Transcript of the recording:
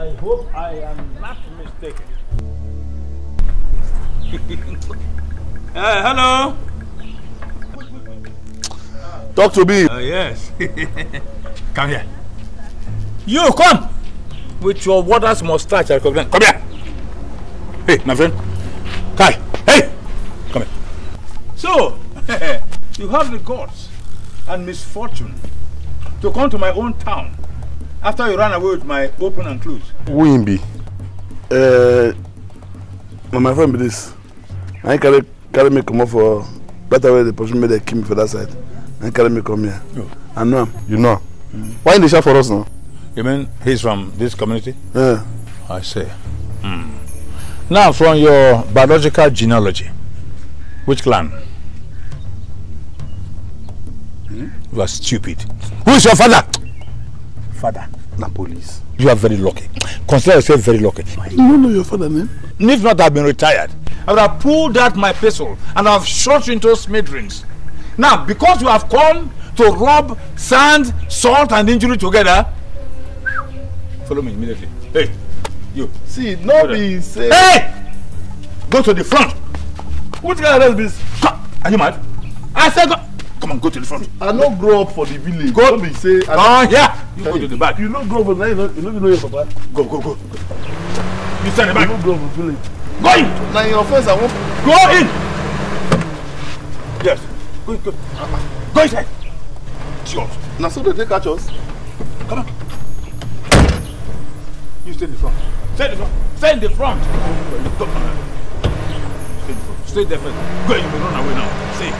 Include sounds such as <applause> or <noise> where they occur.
I hope I am not mistaken. <laughs> uh, hello. Talk to me. Uh, yes. <laughs> come here. You come with your waters mustache. I recognize. Come here. Hey, my friend. Kai. Hey, come here. So, <laughs> you have the gods and misfortune to come to my own town after you ran away with my open and close. Who him be? Uh, my friend be this. I carry carry me come up for better way the person made they kill me for that side. I carry me come here. Oh. I know him. You know. Why in the shop for us now? You mean he's from this community? Yeah. I see. Hmm. Now, from your biological genealogy, which clan? You are stupid. Who is your father? Father. Na police. You are very lucky. Consider yourself very lucky. You don't know your father name? If not, I've been retired. I would have pulled out my pistol and I've shot you into smithereens. Now, because you have come to rub sand, salt, and injury together, follow me immediately. Hey, you. See, no Brother. be say. Hey! Go to the front. Which kind of this? Are you mad? I said go. Go to the front. I no grow up for the village. Go. No be say. I Oh, yeah. You go to the back. You no grow up for you no you no be know your papa. Go, go, go. You stand in the You back. no grow up for village. Go in. Na your offense I want. Go in. Yes. Go, go. Go inside. Idiot. Na so they take catch us. Come on. You stay in the front. Stay in the front. Stay in the front. Stay in the front. Stay there first. Go, you may run away now. Stay.